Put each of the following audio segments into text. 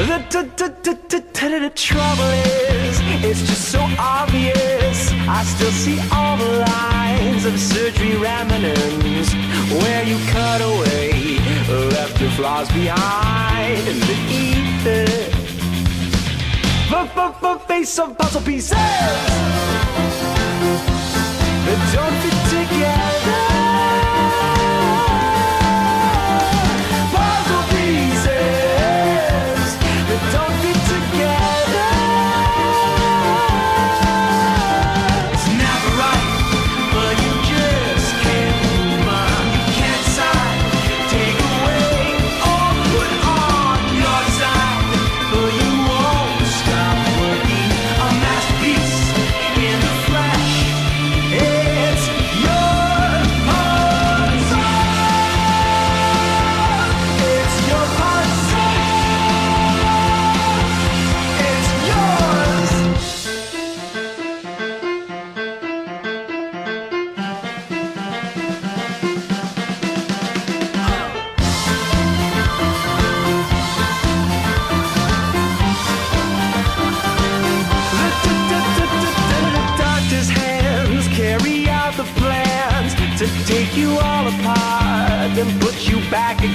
The, trouble is, it's just so obvious. I still see all the lines of surgery remnants where you cut away, left your flaws behind in the ether. The face of puzzle pieces that don't fit together.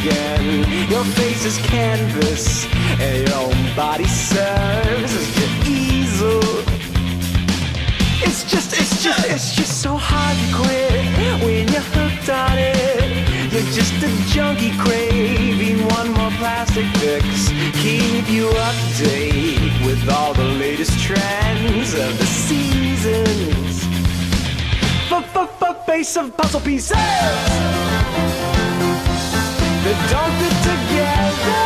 Again. Your face is canvas and your own body serves as your easel. It's just, it's just, it's just so hard to quit when you're hooked on it. You're just a junkie craving one more plastic fix. Keep you update with all the latest trends of the seasons. Face of puzzle pieces that don't fit together.